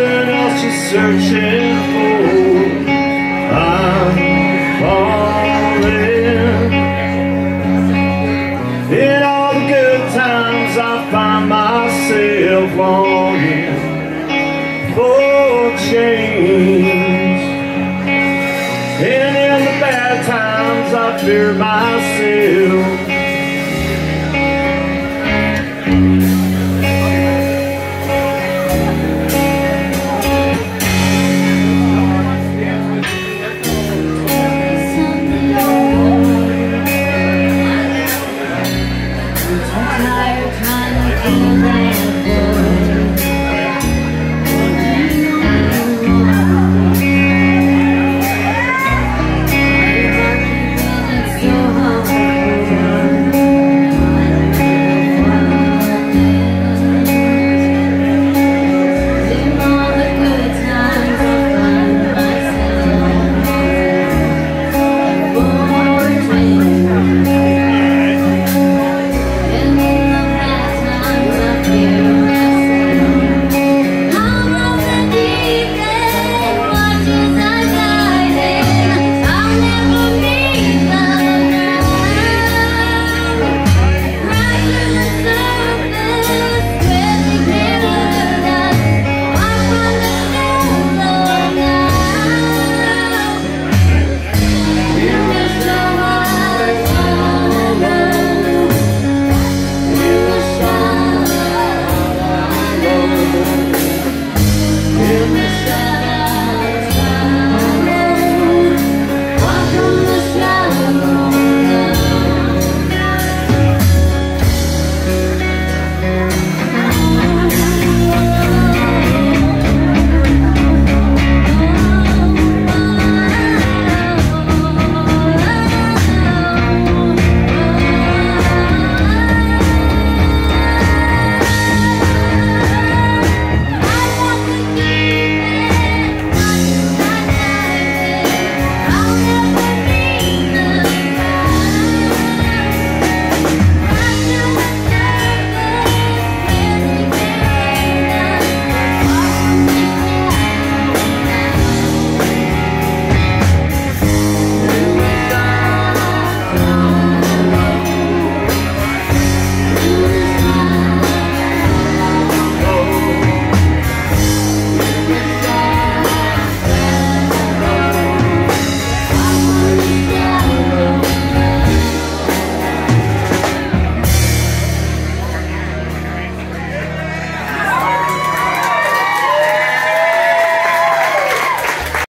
something else you're searching for. I'm falling. In all the good times, I find myself longing for change. And in the bad times, I fear myself. fire trying to kill.